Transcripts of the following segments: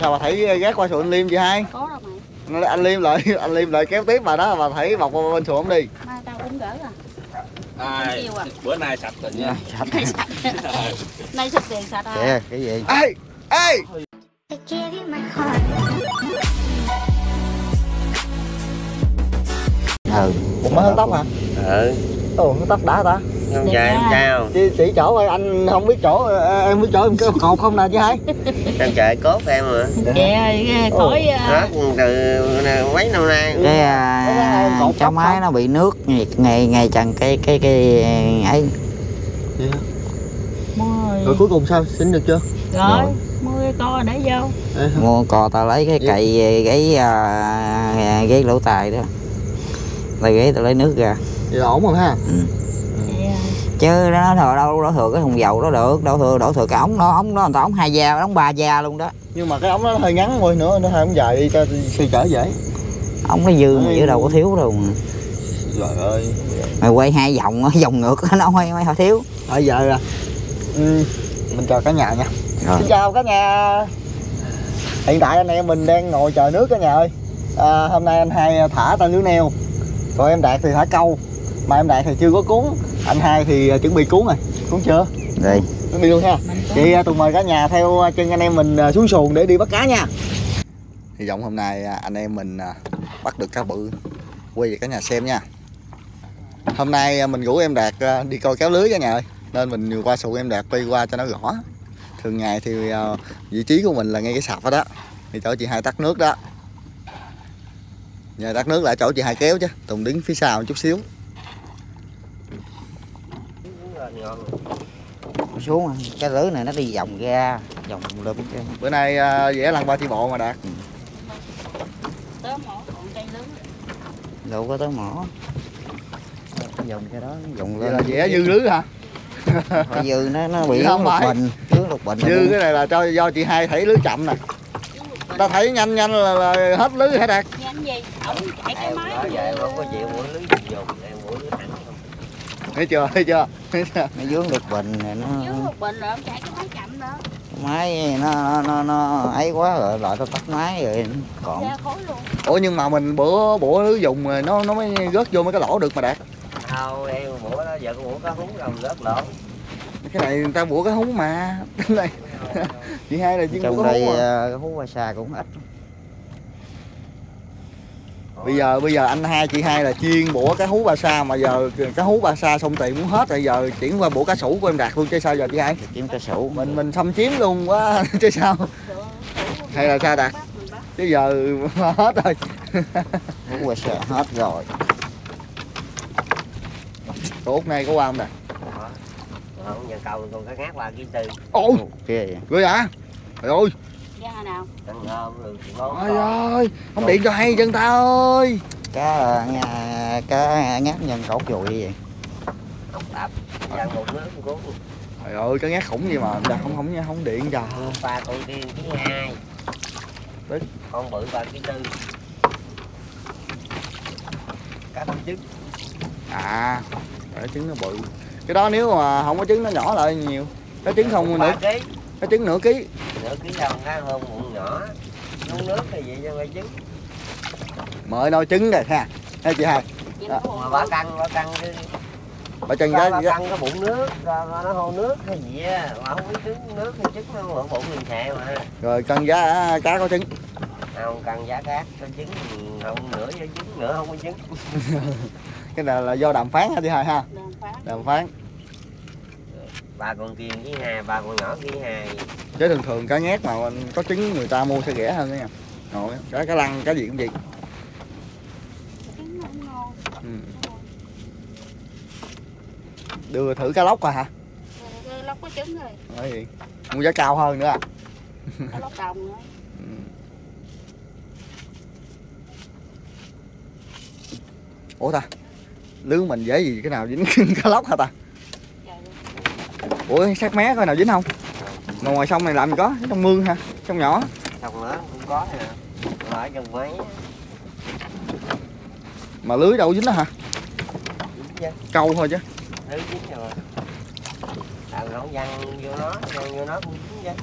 sao bà thấy ghét qua xuồng anh liêm chị hai? Có đâu mày. Anh liêm lại anh liêm lại kéo tiếp bà đó bà thấy bọc qua bên xuồng đi. Mai tao cũng gỡ à Ai, Chiều à. bữa nay sạch rồi nha. Nay sạch. Nay sạch. Tiền sạch à. Kìa cái gì? Ê ê! Ừ. Ủa mới hớt tóc hả? Ừ. Ồ hớt tóc đã ta không chạy không sao chị chỉ chỗ ơi anh không biết chỗ ờ, em biết chỗ em kêu cột không nè chị hai? Em chạy cốt em mà kìa khỏi hết từ mấy năm nay? Cái Cái cho tóc máy nó bị nước nhiệt ngày ngày trần cái cái cái ấy. Mười. Rồi cuối cùng sao? Xin được chưa? Rồi mười co để vô. Ê, mua cò tao lấy cái Dạ. cậy gáy à, gáy lỗ tài đó. Tay gáy tao lấy nước ra. Vậy là ổn rồi ha. Dạ. Chứ nó thừa đâu đổ thừa cái thùng dầu đó được đổ thừa đổ thừa cái ống đó ống đó người ta ống hai da ống ba da luôn đó. Nhưng mà cái ống nó hơi ngắn thôi nữa nó hơi ống dài đi cho xe chở dễ ống nó dư mà chứ đâu có thiếu đâu mà. trời ơi. Mày quay hai vòng vòng ngược nó quay mấy thiếu. Bây giờ à ừ, mình chào cả nhà nha. Rồi. xin chào cả nhà. Hiện tại anh em mình đang ngồi chờ nước cả nhà ơi. À, hôm nay anh hai thả tay lưới neo còn em đạt thì thả câu. Mà em đạt thì chưa có cuốn anh hai thì à, chuẩn bị cuốn rồi cuốn chưa? Đây. Chuẩn bị luôn ha. Chị tụi mời cả nhà theo chân anh em mình xuống xuồng để đi bắt cá nha. Hy vọng hôm nay anh em mình bắt được cá bự. Quay về cả nhà xem nha. Hôm nay mình rủ em đạt đi coi kéo lưới cả nhà ơi. Nên mình qua xuồng em đạt quay qua cho nó rõ. Thường ngày thì vị trí của mình là ngay cái sạp đó, đó. Thì chỗ chị hai tắt nước đó. Nhờ tắt nước lại chỗ chị hai kéo chứ. Tùng đứng phía sau một chút xíu xuống cái lưới này nó đi vòng ra vòng lùm bữa nay vẽ lăn ba chi bộ mà đạt. Tớ mỏ còn cây lớn đâu có tới mỏ vòng cái đó vòng lên là vẽ dư lưới hả? Dư nó nó bị Không lục bình chứa lục bình dư cái này là cho do chị hai thấy lưới chậm nè. Ta thấy nhanh nhanh là, là hết lưới hả đạt? Nhanh gì? Ổng chạy cái máy không có chịu lưới dùng dùng em mũi lưới thẳng không thấy chưa thấy chưa? Nó dướng lục bình này nó một bình rồi chạy cái máy chậm đó máy nó nó nó, nó ấy quá rồi lại tao tắt máy rồi nó còn. Luôn. Ủa nhưng mà mình bữa bữa lưới dùng rồi nó nó mới rớt vô mấy cái lỗ được mà đạt. Đâu em mũi đó giờ con mũi cá hú đâu rớt lỗ. Cái này người ta bủa cái hú mà. Cái này chị hai là chuyên trong cái đây hú mà. ờ, cái hú ba sa cũng ít bây giờ bây giờ anh hai chị hai là chuyên bủa cái hú ba sa mà giờ cái hú ba sa xong tiền muốn hết rồi giờ chuyển qua bủa cá sủ của em đạt luôn chứ sao giờ chị hai kiếm cá sấu mình mình xâm chiếm luôn quá chứ sao? Hay là sao đạt? Chứ giờ hết rồi. Hú ba sa hết rồi. Cô út này có qua không nè. Không nhà cầu còn cá ngát ba ký tư ôi kia ghê hả? Trời ơi nào? Cần ngơm rồi trời ơi không điện cho hay chân ta ơi. Cá nhà cá ngát nhân cột dùi vậy? Đạp dàn một nước cũng trời ơi cái ngát khủng gì mà. Dạ không không nha không điện trời ơi. ba con tiên ký hai. Đấy. con bự ba ký tư. Cá không trứng. À cái trứng nó bự. Cái đó nếu mà không có trứng nó nhỏ lại nhiều. Cái trứng không nữa cái trứng nửa ký. Nửa ký đâu cá hơn bụng nhỏ. Nấu nước hay vậy cho trứng. Mời nồi trứng rồi ha. Ha chị hai À, nó ba căng ba căng cái bà chân ba, giá ba căng cái bụng nước nó hô nước hay gì á. Mà không biết trứng nước hay trứng nó ở bụng mình xè mà. Rồi cân giá cá có trứng. Không căng giá cát có trứng thì không nửa với trứng nửa không có trứng. Cái này là do đàm phán hả chị hai ha? Đàn phá đàm phán ba con tiên với hai ba con nhỏ với hai. Chứ thường thường cá ngát mà có trứng người ta mua sẽ rẻ hơn đó nha. Nội, cá cá lăng cá gì cũng vậy. Ừ. đưa thử cá lóc coi hả? Rồi, lóc có trứng rồi. Mua giá cao hơn nữa à? Có lóc đồng nữa. Ừ. ủa ta lưới mình dễ gì cái nào dính cá lóc hả ta. Ủa sát mé coi nào dính không? Mà ngoài sông này làm gì có trong mương ha trong nhỏ. Xong nữa cũng có nè. Ở trong máy mà lưới đâu dính đó hả? Dính chứ. Câu thôi chứ. Thứ dính rồi. À, nó văng vô nó văng vô nó cũng dính vậy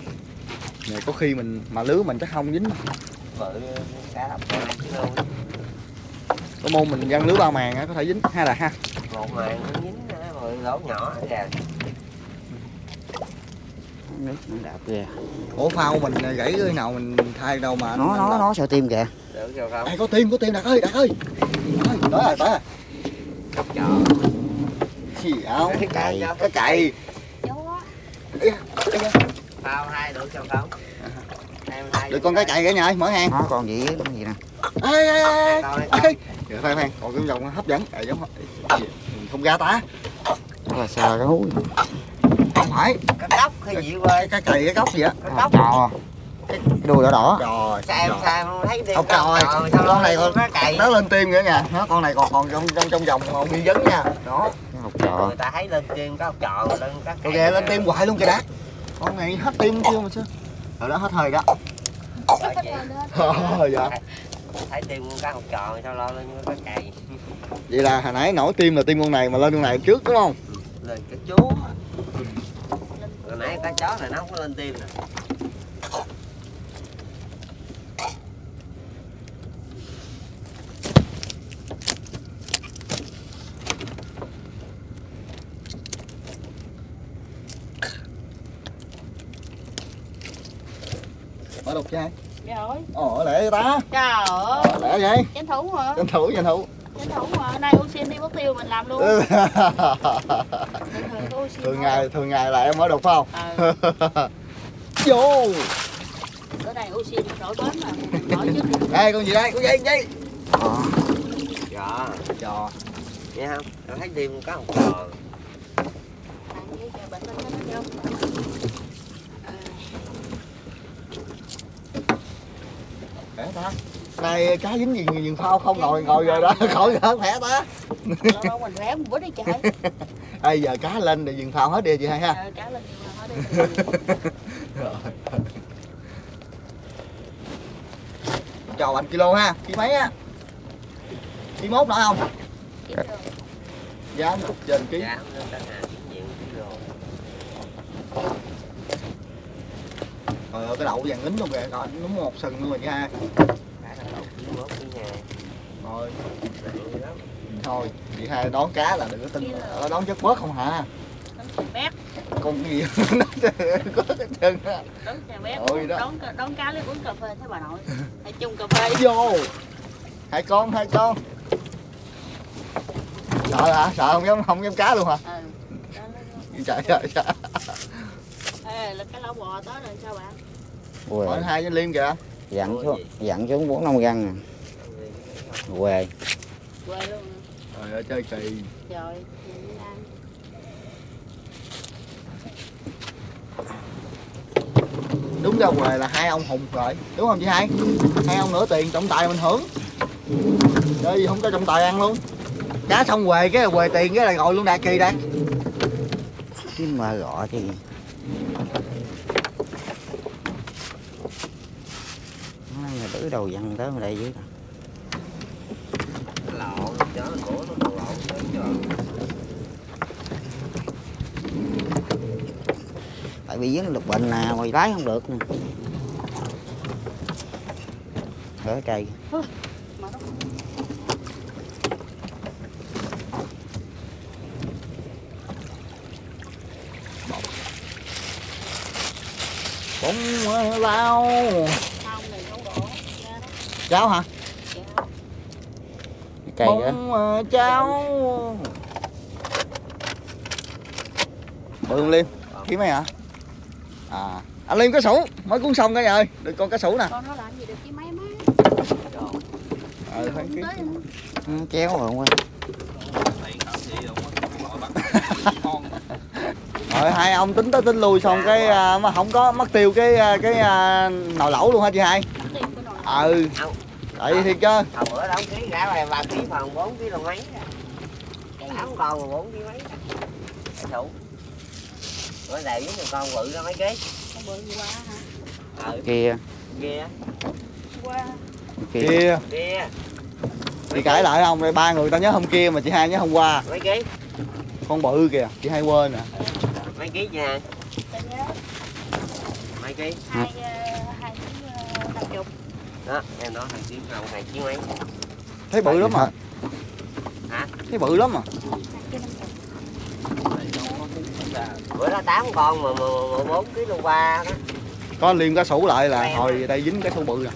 này có khi mình mà lứa mình chắc không dính cá đập kilo có môn mình văng lứa ba màng á có thể dính. Ha là ha. Một màn cũng dính rồi lỗ nhỏ kìa nước nó đạp kìa ủa phao mình gãy cái nào mình thay đâu mà nó nó nó sao tim kìa. Được không Ê, có tim có tim đạt ơi đạt ơi. Ơi, đó rồi. Đó gì không cái cày. Cái cày. Phao hai được chưa không được con cái cày cả nhà ơi mở hàng nó còn gì cái gì nè. Ê ê ê ê ê. Giờ khoan khoan. Còn cái dòng hấp dẫn. À, giống mình không ra tá là sao cái hú phải. Cái cốc hay gì quê cái cái cày cái gì á? Cái cốc trò cái đuôi đỏ đỏ. Trời sao em sao em thấy đi Không trời, sao con này còn nó cày nó lên tim nữa nha. Nó con này còn còn trong trong trong vòng còn nghi vấn nha. Đó. Cái hột trò người ta thấy lên tim có học trò lên các ok lên tim hoài luôn kìa đã con này hết tim chưa mà chưa? Rồi đó hết hơi đó. Ờ, dạ. thấy tim cá học trò sao lo lên cái cày vậy là hồi nãy nổi tim là tim con này mà lên con này trước đúng không? Lên cái chú hồi nãy cá chó này nó không có lên tim nè mở đục cho ai Rồi. ồ lẹ ta Trời ơi. Lẹ vậy Tranh thủ mà. tranh thủ tranh thủ Tranh thủ mà. Nay ô xin đi mất tiêu mình làm luôn. Ừ. Thường ngày thường ngày là em mở đục phải không Ờ. vô Bữa nay ô xin nổi bến mà. Nổi chứ. đây con gì đây con gì con gì Ờ, dạ trò nghe không em thấy tim cá học trò Ăn với chờ bệnh lên nó không? khỏe ta này cá dính gì nhiều phao không ngồi ngồi rồi đó khỏi gỡ khỏe ta lâu mình rẽ một bữa đi trời. bây giờ cá lên thì dừng phao hết đi chị hai ha Ờ, cá lên mà hỏi đi. trò bánh kilo ha ký mấy á ký mốt nữa không được. giá một trên ký dạ rồi Trời ơi, cái đậu vàng lính luôn kìa, coi đúng một sừng luôn rồi nha. Nó đầu ký mốt ký nhà lắm. thôi, chị hai đón cá là đừng có tin, ờ, đón chất bớt không hả? Bét. Con gì nó có cái chân á. Đón chào bét. Ôi đó. Đón, đón cá lấy uống cà phê thế bà nội. Hay chung cà phê. Vô. Hai con, hai con. Sợ hả? Sợ không dám không dám cá luôn hả? Ừ. Nó- Trời trời trời. Ê, là cái lẩu bò tới rồi sao bạn? Hỏi hai với Liêm kìa. Dặn xuống dặn xuống bốn năm găng nè quê Quê luôn. Trời ơi chơi kỳ. Ăn. Đúng ra quề là hai ông hùng rồi, đúng không chị hai? Hai ông nửa tiền trọng tài mình hưởng. Chơi gì không có trọng tài ăn luôn. Cá xong quề cái là quề tiền cái là gọi luôn đạt kỳ đạt. chứ mà gọ chứ tứ đầu dặn tới đây dưới nè. Lộn cổ nó lộn tới tại vì dưới nó lục bệnh nè mày lái không được. Nè ở cây Mà nó bóng ờ, lao không này nó đổ ra đó. Cháo hả? Dạ. cây đó. bóng ờ, cháo. Bự liêm. Kiếm mấy hả? À anh liêm cá sấu mới cuốn xong cái ơi. Được con cá sấu nè. Con nó làm gì được chứ mấy má. ờ phải kiếm. Ừ, chéo rồi không rồi hai ông tính tới tính lui xong cái à, mà không có mất tiêu cái à, cái à, nồi lẩu luôn hả chị hai. Ừ. Không. tại vì thiệt chứ Hồi bữa đóng ký ra về 3 ký phần 4 ký là mấy tám con mà 4 ký mấy Cái thủ. Bữa này với một con bự ra mấy ký. Con bự qua hả? Ừ. Kia. Kia. Qua. kia. Kia. Kia. Chị cãi lại không? Đây ba người tao nhớ hôm kia mà chị hai nhớ hôm qua. Mấy ký. Con bự kìa. Chị hai quên nè. Mấy ký nha Tôi nhớ. Mấy ký. Hai ờ, hai ký năm chục đó em nói thằng ký không thằng ký mấy thấy bự lắm mà Hả? thấy bự lắm mà bữa đó tám con mà, bốn ký lô ba đó. Có liêm cá sủ lại là hồi đây dính cái sủ bự rồi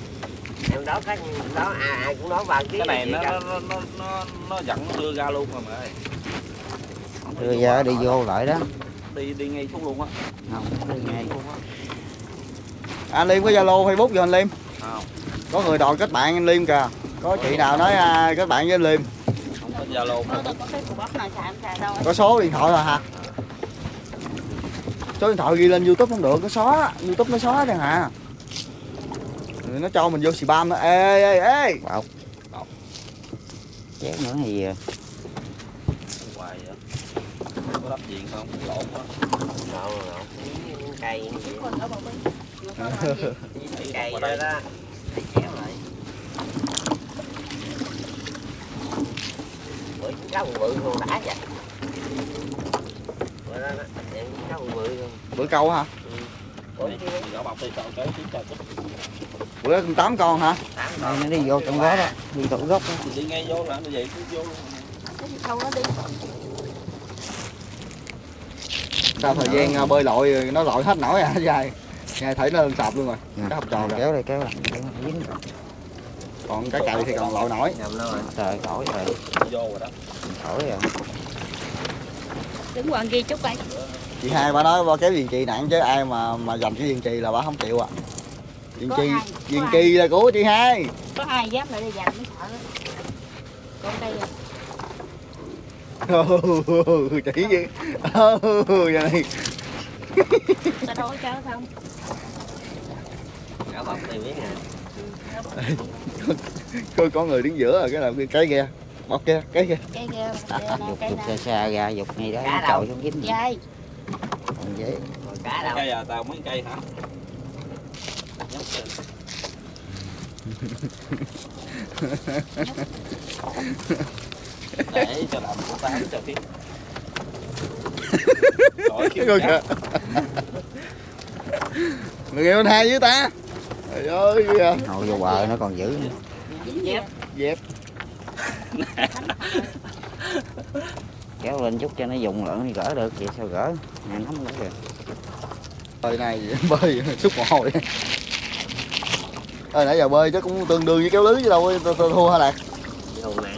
em đó cái đó ai ai cũng nói ký cái này nó nó nó nó nó, nó đưa ra luôn rồi mà ơi. đưa ra đi vô lại đó. Đi đi ngay xuống luôn á. Không đi ngay. anh liêm có zalo facebook cho anh liêm. Không có người đòi kết bạn anh liêm kìa. Có chị nào nói à, kết bạn với anh liêm? Không có Nó số điện thoại rồi hả? Số điện thoại ghi lên youtube không được có xóa youtube nó xóa chẳng hả nó cho mình vô spam đó ê ê ê bảo chéo nữa thì à, hoài vậy. Có lắp diện không? Lộn á Ngộ, ngộ. Những cây gì, Nó gì? cây đó để chéo lại bự luôn đã vậy bữa đó đó em chúng cháu bự luôn bữa câu hả? Này, bữa đó tám con hả? Con nó đi vô trong đó đó. Đi tụ gốc đó. Thì đi ngay vô là nó vậy cứ vô. Nó đi sau thời gian à, bơi lội nó lội hết nổi à dài dài thấy nó lên sạp luôn rồi. Nè, cái học trò kìa. kéo đây kéo này kéo này, dính còn cái chạy thì còn lội nổi rồi. Trời khỏi rồi. Vô rồi đó. Khỏi rồi. Đứng quần ghi chút đây chị hai bà nói bà kéo viên trì nặng chứ ai mà mà dành cái viên trì là bà không chịu à. Viên trì viên trì là của chị hai. Có ai dám lại đây dành mới sợ Còn đây à. Chỉ vậy này. Sao đâu có chớ không gõ bọc thì biết nè coi có người đứng giữa rồi cái làm cái cái kia bọc kia cái kia. Cây kia dục dục xa xa ra dục ngay đó Cá trội xuống dính Dây còn dễ còn cá đâu? Cây à tao mấy cây hả? Để cho làm của tám cho biết Rồi, kêu coi cá. kìa người yêu anh hai với ta trời ơi kìa. Ngồi vô bờ nó còn giữ nữa. Dép. Dẹp kéo lên chút cho nó dùng lợn thì gỡ được. Vậy sao gỡ? Nè nắm nữa kìa. Bơi này bơi xúc mồ hôi. Ơi nãy giờ bơi chắc cũng tương đương với kéo lưới chứ đâu thua hả đạt thùng nặng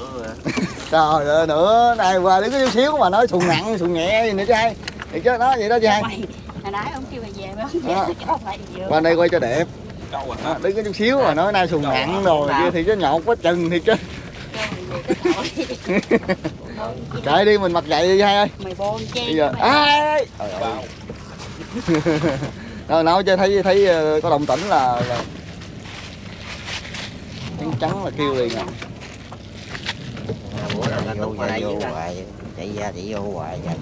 trời ơi nữa này qua đứng có chút xíu mà nói xuồng nặng xuồng nhẹ gì nữa chứ hai thì chứ đó vậy đó chứ hai Quay. Hồi nãy ông kêu mày về mà ông Đó. về Cái này vừa. Qua đây quay cho đẹp đó, hả? Đứng có chút xíu mà nói nay xuồng nặng rồi kia thì chứ nhọn quá chừng thì chứ chạy đi mình mặc vậy đi hai ơi. Mày bon chi bây giờ ai rồi nói cho thấy thấy ờ, có động tĩnh là, là trắng trắng là kêu liền à. À, chạy ra chạy vô hoài vậy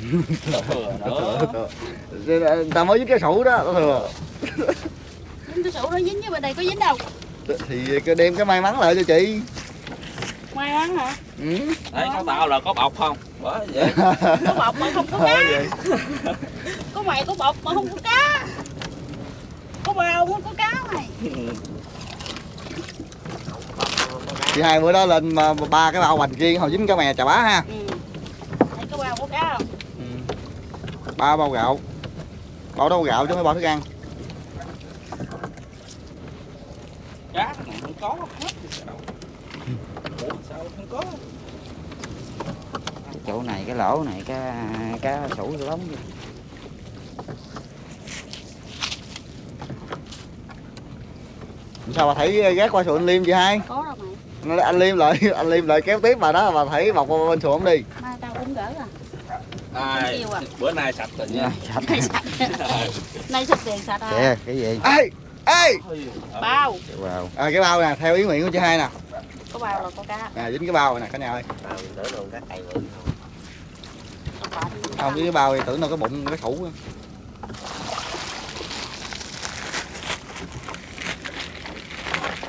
ta dính cá được không liềm lại Đỡ thừa nữa người ta mới với cái sủ đó có thừa. Dính cái sổ nó dính với bên đây có dính đâu. Thì cái đem cái may mắn lại cho chị. May mắn hả? Ừ. đấy có tao là có bọc không? Bởi vậy. Có bọc mà không có Ờ, cá vậy. Có mày có bọc mà không có cá. Có bao không có cá mày. Chị hai bữa đó lên mà ba cái bao hoành kia hồi dính cá mè chà bá ha. Ừ ba bao gạo. Bao đâu gạo chứ không phải bao thức ăn. Cá nó không có hết sao ủa sao không có? Chỗ này cái lỗ này cá cá sủ lắm kìa. sao bà thấy gác qua xuồng anh liêm chị hai? Có đâu mày. Anh liêm lại anh liêm lại kéo tiếp bà đó bà thấy bọc qua bên xuồng đi. Mai tao cũng gỡ à ai à. bữa nay sạch rồi nha. Nay sạch. Nay sạch. Tiền sạch à kìa cái gì? Ê ê. Bao. Vào à, cái bao nè theo ý nguyện của chị hai nè. Có bao là có cá. À, dính cái bao này nè cả nhà ơi. Tao tưởng luôn cá cây bự không cái bao thì tưởng đâu cái bụng cái thủ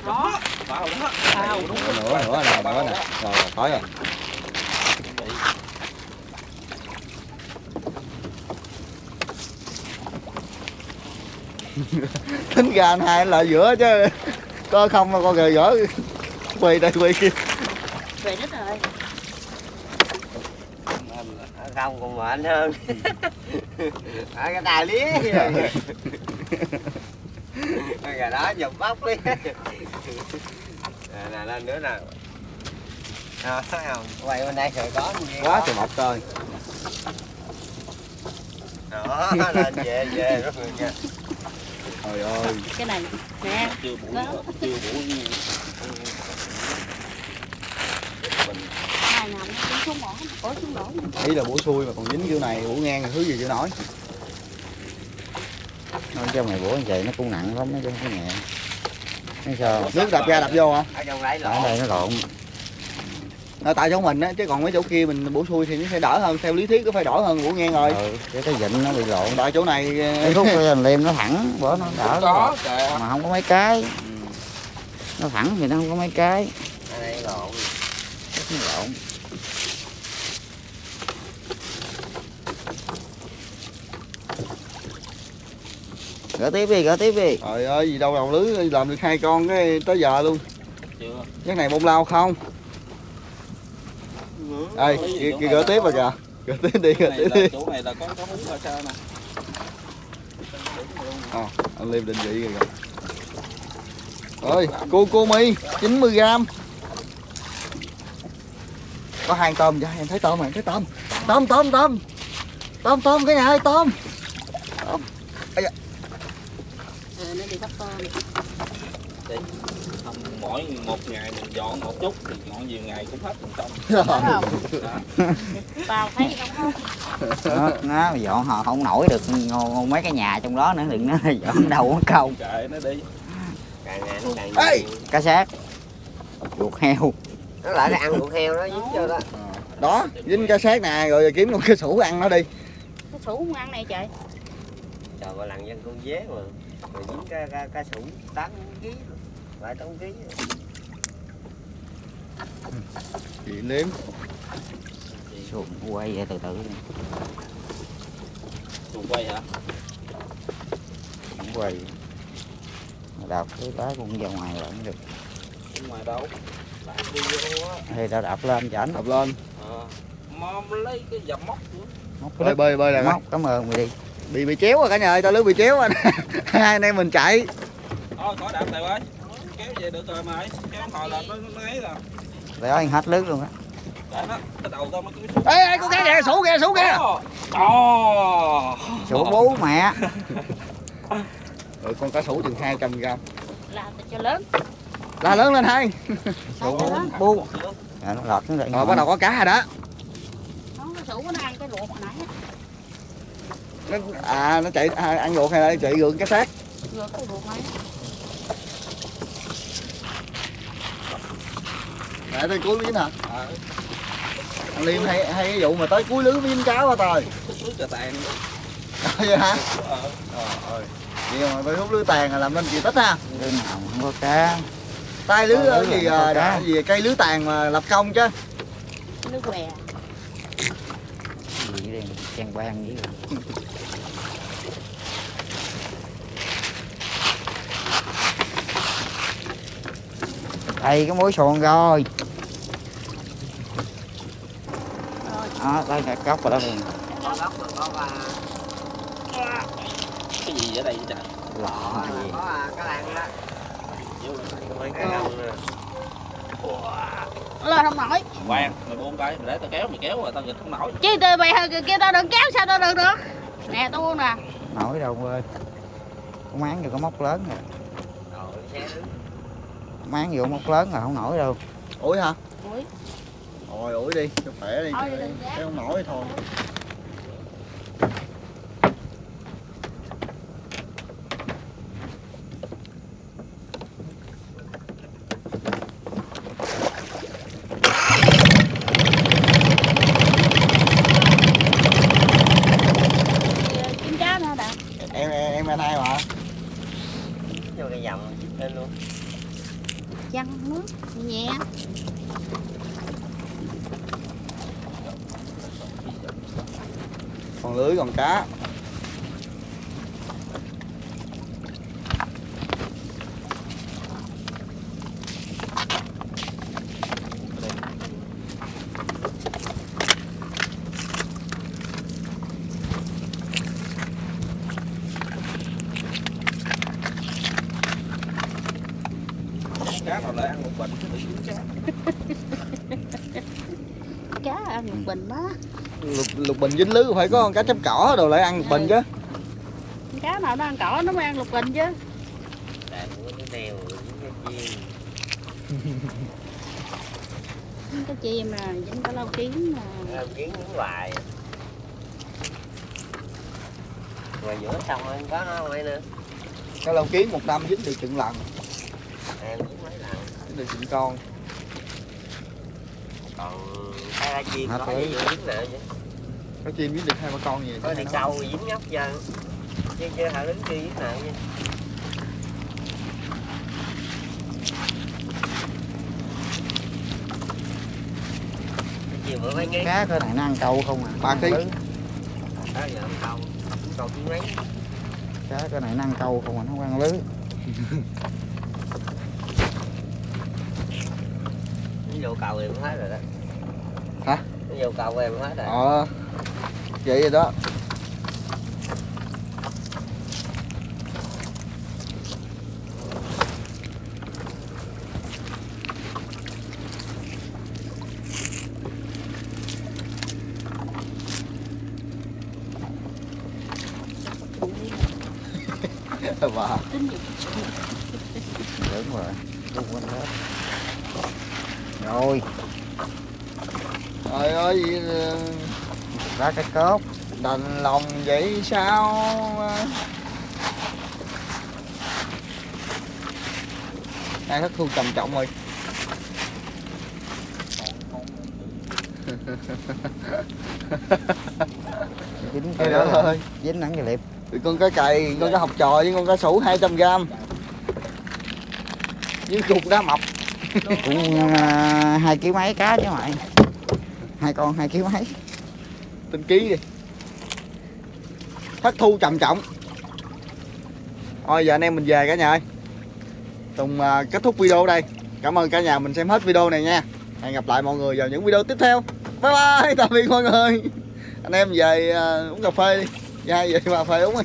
Đó. Bao đó. Bao đúng nữa nữa nè nữa nè. Rồi khỏi rồi tính ra anh hai là giữa chứ. Có không mà con gờ gỡ quỳ đây quỳ kia. Về đít rồi. Không còn mệt hơn. Ở cái tài lý cái đó dòng bóc đi nè nè lên nữa nè. Không? Quay bên đây rồi có gì quá trời mọc trời. Đó lên về về rất rồi nha trời ơi. Cái này nè. Chưa Đó. chưa bủ như hai nào nó cũng xuống mỏ có xuống đổ ý là bổ xuôi mà còn dính kiểu này bổ ngang là thứ gì chưa nổi. Nói cho mày bữa vậy nó cũng nặng lắm nó chứ không có nhẹ thấy sao? Nước đập ra đập vô hả? Ở đây nó lộn nó tại chỗ mình á chứ còn mấy chỗ kia mình bổ xuôi thì nó sẽ đỡ hơn theo lý thuyết nó phải đỡ hơn bổ ngang rồi. Ừ cái cái vịnh nó bị lộn. Tại chỗ này cái khúc cái liêm nó thẳng bữa nó đỡ có mà không có mấy cái. Ừ. nó thẳng thì nó không có mấy cái. Ở đây lộn. Nó lộn. Gỡ tiếp đi gỡ tiếp đi. Trời ơi gì đâu đầu lưới làm được hai con cái tới giờ luôn. Chưa. Cái này bông lao không ê kia, kia gỡ tiếp rồi kìa gỡ tiếp đi gỡ tiếp đi. chỗ này là có có hú ở sao nè. Ờ, anh liêm định vị rồi kìa. Ơi cô cô mi 90 gram. Có hai tôm cho em thấy tôm rồi thấy tôm. Tôm tôm tôm. Tôm tôm cái nhà ơi tôm. Ừ, nó đi bắt không mỗi một ngày mình dọn một chút thì dọn nhiều ngày cũng hết một Đúng không tao thấy không? Không nó, nó dọn họ không nổi được ngô, mấy cái nhà trong đó nữa đừng nó dọn đâu có câu kệ nó đi. Càng ngày nó càng Ê! cá xác ruột heo. Nó lại nó ăn ruột heo nó dính cho đó. Đó dính cá xác nè rồi kiếm con cái sủ ăn nó đi. Cái sủ không ăn này trời. Trời ơi lần dân con dế mà rồi dính cá cá cá sủ tám ký lại tám ký. Chị liếm xuồng quay vậy từ từ. Đi. chuột quay hả? Không quay. Đạp cái cái cũng ra ngoài là cũng được. Ngoài đâu? Bạn đi vô á hay ta đạp lên chảnh đập lên. Ờ. Mom lấy cái dầm móc nữa móc bơi bơi bơi là móc cảm ơn mày đi. Bị bị chéo rồi cả nhà ơi tao lưới bị chéo anh. Hai anh em mình chạy. Thôi có đạp này ơi về được rồi mày kéo hồi là nó nó ấy là để anh hết nước luôn á. Cái ê ê con cá kìa sủ kìa sủ kìa. Ồ. sủ bú mẹ. Ừ, con cá sủ chừng 200 gram. Tao cho lớn. La lớn lên hai. Sủ bú. Nó lọt xuống đây. Rồi bắt đầu có cá rồi đó. Nó cái sủ nó ăn cái ruột hồi nãy nó, à nó chạy à, ăn ruột hay là chạy gượng cá xác? Rồi cái ruột này để tới cuối lưới nè anh liêm hay hay cái vụ mà tới cuối lưới dính cá quá trời. Nước cà tàn. Vậy hả? Ờ. Trời ơi. Vậy mà tới hút lưới tàn là làm nên kỳ tích ha. Lưới nào không có cá. Tay lưới ờ, lưới gì à, cá. gì cây lưới tàn mà lập công chứ. Nước què. Gì đây chen ban với rồi đây cái mối xuồng rồi rồi đó đây là cốc rồi đó liền có có à, cái gì ở đây vậy trời? Có, có à, cá lan đó mấy cái nó lên không nổi. Khoan mày buông tay mày để tao kéo mày kéo rồi tao nghịch không nổi. Chứ tụi mày kia tao đừng kéo sao tao được được? Nè tao buông nè. Nổi đâu ơi con máng vô có móc lớn rồi rồi xe đứng máng vô móc lớn rồi không nổi đâu. Ủi hả? Ủi. Rồi ủi đi cho khỏe đi Thôi đừng dám. kéo không nổi thôi kiếm cá nữa đã em em em anh hai mà vô cái dầm lên luôn chăn nước nhẹ còn lưới còn cá lại ăn một bình tự dính cá một bình đó. Lục, lục bình dính lưới phải có con cá chấm cỏ đồ lại ăn một bình chứ. Cá nào nó ăn cỏ nó mới ăn lục bình chứ. Cái cái cái chim mà dính có lâu kiến mà. Làm kiến dính hoài. Ngoài giữa sông anh có nó không ấy nữa? Cá lông kiến một năm dính được chừng lần em dính mấy lần. Dính được chừng con còn cái ra chiên Hết có rồi. gì dính nữa chứ có chim dính được hai ba con gì có đi câu thì dính nhóc chân chứ chứ hả đứng kia dính nào chứ Cái chiều bữa mấy ký cá cái này nó ăn câu không à? Ba ký. đó giờ ăn câu câu chín mấy cá cái này nó ăn câu không à? Nó không ăn lưới vô cầu em hết rồi đó. Hả? nó vô cầu em hết rồi. Ờ vậy rồi đó. Gì? Lớn rồi. Đúng quên hết rồi. Trời ơi ra cái cốp đành lòng vậy sao? Hai thất thu trầm trọng rồi? Dính cái đó ơi. dính nắng cái liệp. Con cá cày con cá học trò với con cá sủ 200 gram. Với cục đá mập cũng à, hai ký mấy cá chứ mày. Hai con hai ký mấy. Tinh ký đi. Thất thu trầm trọng. Thôi giờ anh em mình về cả nhà ơi. Tùng uh, kết thúc video đây. Cảm ơn cả nhà mình xem hết video này nha. Hẹn gặp lại mọi người vào những video tiếp theo. Bye bye tạm biệt mọi người. Anh em về uh, uống cà phê đi. Ra về cà phê uống đi.